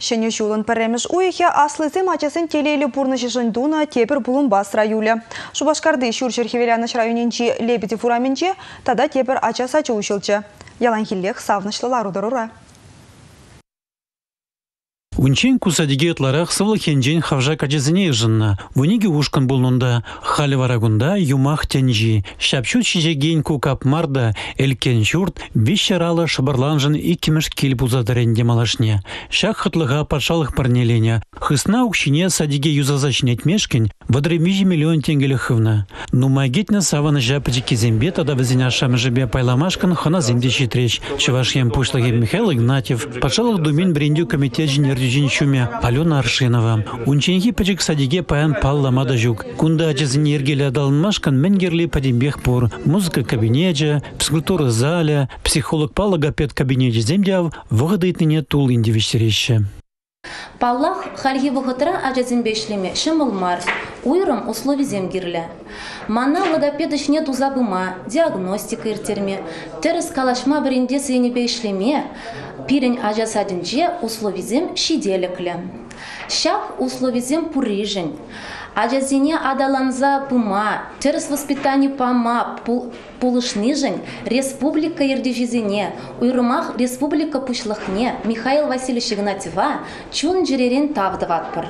Шене жулын пірреміш уйхе аслызым ачасын телейлі бұрнышышын дуна тепір бұлын басыра юлі. Шубашкарды шүр шерхевеляныш районенчі лебеде фураменче, тада тепір ачасачы ұшылчы. Ялан хиллех савнышлылар удырура. Унчен кусадиге ытларах сывлы хенжен хавжа качезіне жынна. Вуниге ушкан булнунда, халі варагунда юмах тенжи. Шапшут шижеген кукап марда, элкен биш шаралы шыбырланжын иккіміш кел бузадарен малашне. Шак хытлыға патшалық парнеленя. Хысна укшине садиге юзазачнет мешкен, вадремижи миллион тенгелі хывна. Нума гетна саваны жапыжи кезембе тада візіне ашамы жібе пайламашкан хана земде шитреч. Чувашем пушлыге Михаил Игнатьев, патшалық думин брендю комитет жинердюжин чуме Алена Аршинова. Унченхи пачек садиге паян палла мада жук. Кунда ачызыне ергелі адалынмашкан менгерли падимбех пур. Музыка кабинете, физкультура заля, психолог палла гапет кабинете земдяв, вғыдайтыне тул индивиштерище. Паллах хальги вахытра ажазин бешлеме шымылмар, уйрым услови земгирле. Мана логопедышне тузабыма, диагностика иртерме, терес калашма бірінде сені бешлеме, пирен ажасадинче условизем шиделекле. Шак условизем пурижень. Ажазине адаланза пыма, терес воспитание пама, пулышнижень, республика ердефизине, уйрымах республика пушлахне, Михаил Васильевич Игнатьева, чун жеререн тавдыватпыр.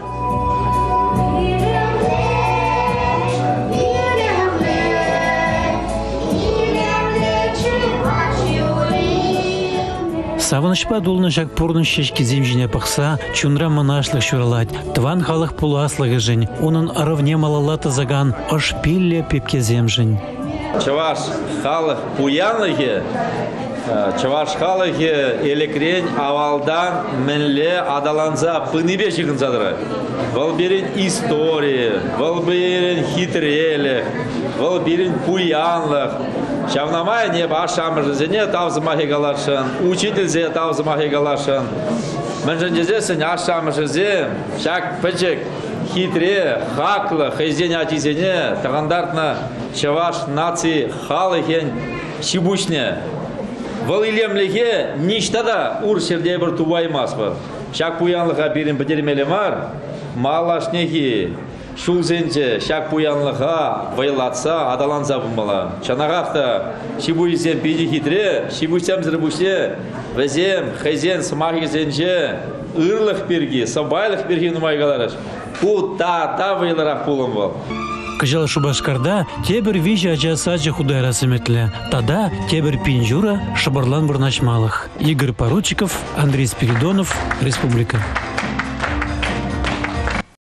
Савынышпа дулны жак пурны шешки земжине пахса, чунра манашлық шуралать, тван халық пуласлығы жын, onun арывне малалаты заган, ош пилле пепке земжін. Чаваш халық пуянлығы, Чаваш халығы элекрен авалдан мінле адаланза пыныбе жығынзадыры. Бұл берін история, бұл берін хитрелі, бұл берін пуянлық. Шавнамай не башамыр зене тавзы махигалашын, учительзе тавзы махигалашын. Міншін жезесін ашамыр зе, шак пычек, хитре, хаклы, хайзен атизене, тағандартны чаваш наци халыхен шибушне. Вăл илемлехе ништада ур серде бір тубаймас бар. Шак пуянлыға берін бідермелі мар, малашнехи, шулзенче шак пуянлыға вайлатса адаланса бумала. Чанағақта шибуйсен пиди хитре, шибуйсем зірбусе, везем, хезен, смахизенче, ырлық берги, сабайлық берги нумайгаларыш. Ку та та вайларақ пулым бол. Кыжал Шубашкарда тебір вижі ажасаджы худай расыметлі. Тада тебір пинжура шыбырлан бұрначмалық. Игорь Поручиков, Андрей Спиридонов, Республика.